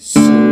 行